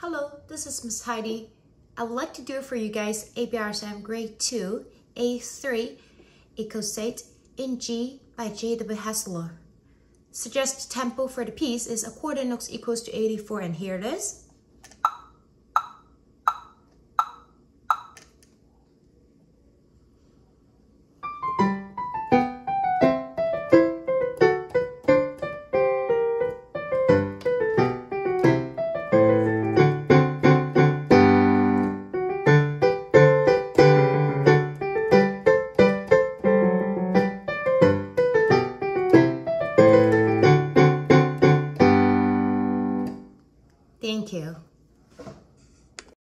Hello, this is Miss Heidi. I would like to do for you guys ABRSM Grade 2, A3, Ecossaise in G by J.W. Hässler. Suggested tempo for the piece is a quarter notes equals to 84 and here it is. Thank you.